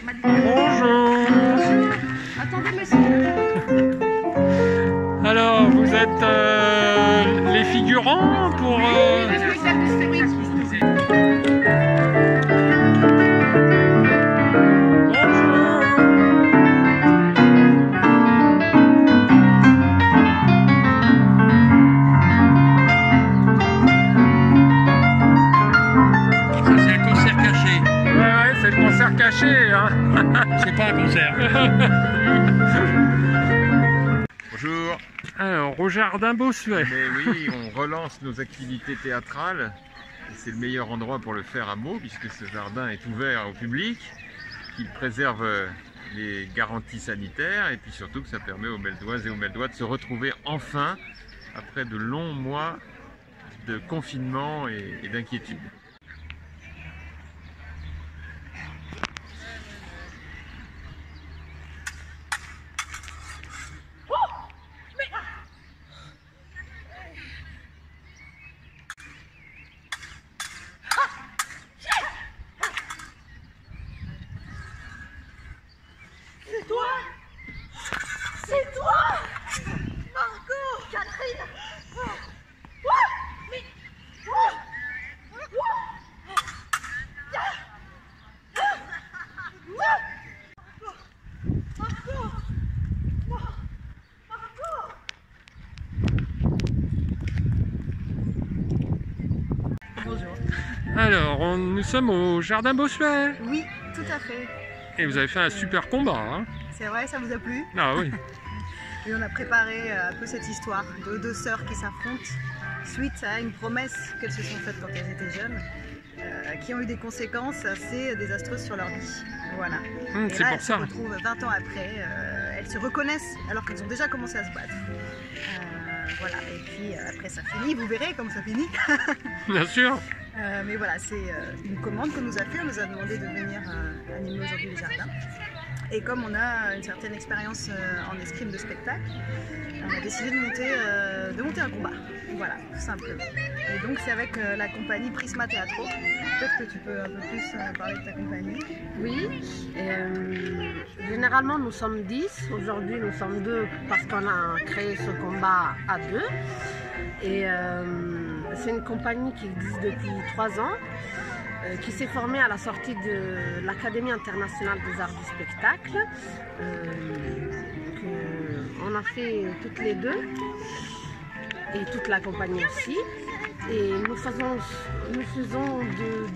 Bonjour. Attendez, monsieur. Alors, vous êtes euh, hein? C'est pas un concert. Bonjour. Alors, au jardin Bossuet. Mais oui, on relance nos activités théâtrales. C'est le meilleur endroit pour le faire à Meaux, puisque ce jardin est ouvert au public, qu'il préserve les garanties sanitaires, et puis surtout que ça permet aux Meldoises et aux Meldois de se retrouver enfin après de longs mois de confinement et, et d'inquiétude. C'est toi C'est toi Margot Catherine Quoi Mais Bonjour. Alors, on- nous sommes au jardin Bossuet. Oui, tout à fait. Et vous avez fait un super combat, hein. C'est vrai, ça vous a plu? Ah oui. Et on a préparé euh, un peu cette histoire de deux sœurs qui s'affrontent suite à une promesse qu'elles se sont faites quand elles étaient jeunes, euh, qui ont eu des conséquences assez désastreuses sur leur vie. Voilà. Hum, Et c'est là, pour elles ça. se retrouvent 20 ans après, euh, elles se reconnaissent alors qu'elles ont déjà commencé à se battre. Euh, voilà, et puis après ça finit, vous verrez comme ça finit. Bien sûr. Euh, mais voilà, c'est euh, une commande qu'on nous a fait. On nous a demandé de venir euh, animer aujourd'hui le jardin. Et comme on a une certaine expérience euh, en escrime de spectacle, on a décidé de monter, euh, de monter un combat. Voilà, tout simplement. Et donc c'est avec euh, la compagnie Prisma Teatro. Peut-être que tu peux un peu plus parler de ta compagnie. Oui, généralement nous sommes 10, aujourd'hui nous sommes deux parce qu'on a créé ce combat à deux. Et c'est une compagnie qui existe depuis trois ans, euh, qui s'est formée à la sortie de l'Académie internationale des arts du spectacle. Euh, donc, euh, on a fait toutes les deux et toute la compagnie aussi. Et nous faisons, nous faisons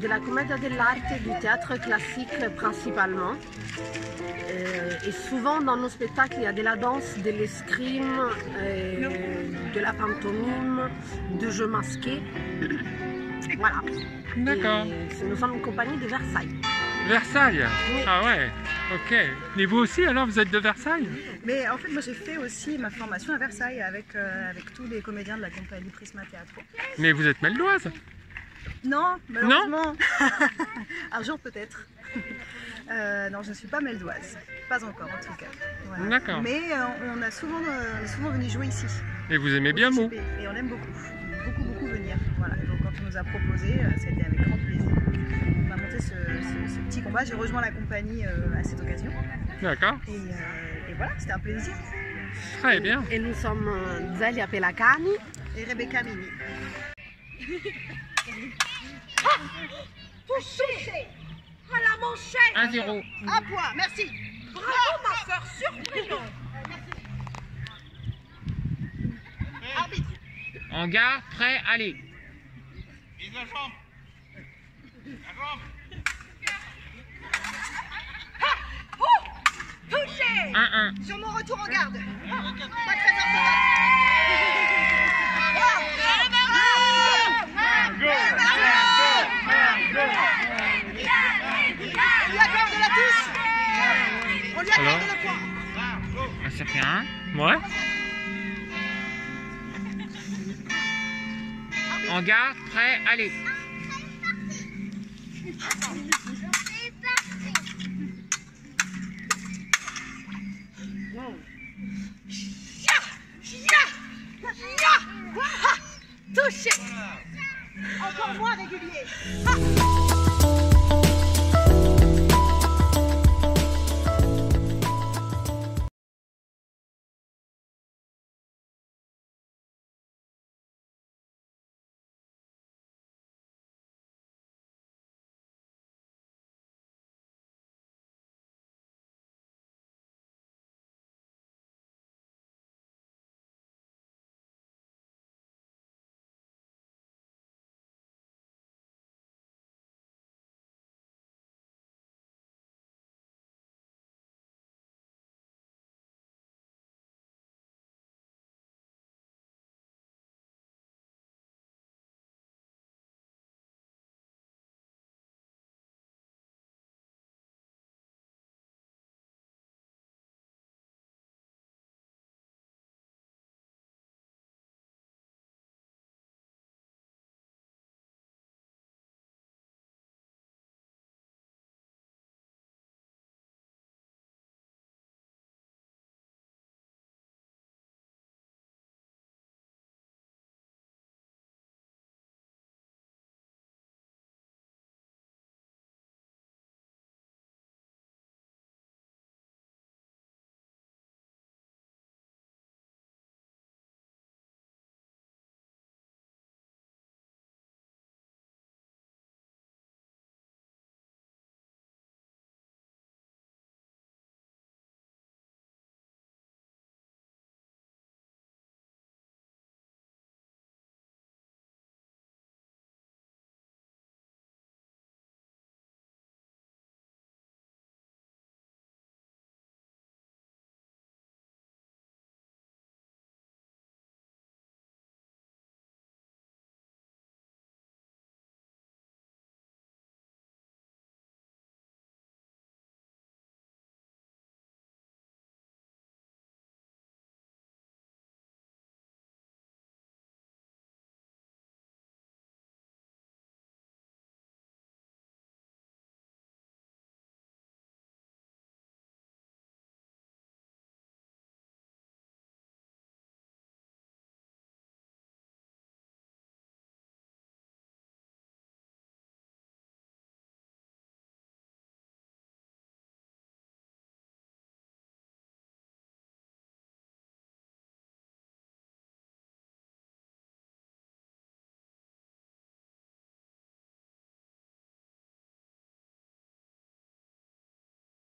de, la commedia dell'arte et du théâtre classique principalement. Euh, et souvent dans nos spectacles, il y a de la danse, de l'escrime, euh, de la pantomime, de jeux masqués. Voilà. D'accord. Et c'est- nous sommes une compagnie de Versailles. Versailles. Oui. Ah ouais. Ok. Et vous aussi, alors, vous êtes de Versailles? Mais en fait, moi j'ai fait aussi ma formation à Versailles avec, euh, avec tous les comédiens de la compagnie Prisma Teatro. Mais vous êtes meldoise. Non, malheureusement. un jour peut-être. Euh, non, je ne suis pas meldoise. Pas encore en tout cas. Voilà. D'accord. Mais euh, on, a souvent, euh, on est souvent venu jouer ici. Et vous aimez bien participer. Et on aime beaucoup. Beaucoup, beaucoup venir. Voilà. Donc nous a proposé, euh, ça a été avec grand plaisir. On a monté ce, ce- ce petit combat. J'ai rejoint la compagnie euh, à cette occasion. D'accord. Et, euh, et voilà, c'était un plaisir. Très bien. Et nous sommes Zelia Pelacani. Et Rebecca Mimi. Touché À la manchette 1-0. Un point, merci. Bravo ma soeur, surprenant Arbitre. En gare, prêt, allez. Touché 1-1. Sur mon retour en garde. Pas très orthodoxe. On lui accorde la touche. On lui accorde le point. Ah, ça fait 1. Ouais. En garde, prêt, allez. Touché Encore moins régulier